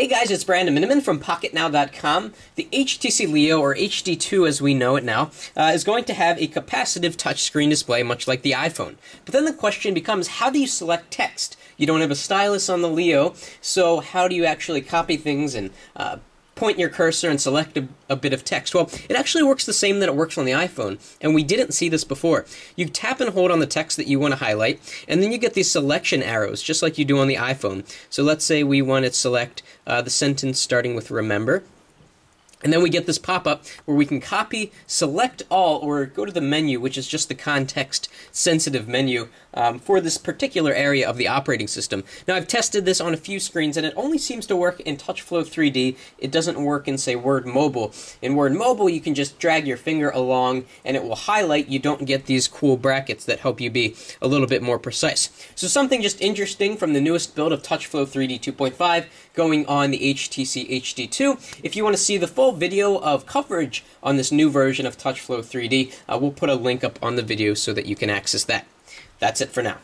Hey guys, it's Brandon Miniman from PocketNow.com. The HTC Leo, or HD2 as we know it now, uh, is going to have a capacitive touchscreen display much like the iPhone. But then the question becomes, how do you select text? You don't have a stylus on the Leo, so how do you actually copy things and uh, point your cursor and select a, a, bit of text. Well, it actually works the same that it works on the iPhone, and we didn't see this before. You tap and hold on the text that you want to highlight, and then you get these selection arrows, just like you do on the iPhone. So let's say we want to select uh, the sentence starting with remember. And then we get this pop-up where we can copy, select all, or go to the menu, which is just the context-sensitive menu um, for this particular area of the operating system. Now, I've tested this on a few screens, and it only seems to work in TouchFLO 3D. It doesn't work in, say, Word Mobile. In Word Mobile, you can just drag your finger along, and it will highlight. You don't get these cool brackets that help you be a little bit more precise. So something just interesting from the newest build of TouchFLO 3D 2.5 going on the HTC HD2. If you want to see the full full video of coverage on this new version of TouchFLO 3D. Uh, we'll put a link up on the video so that you can access that. That's it for now.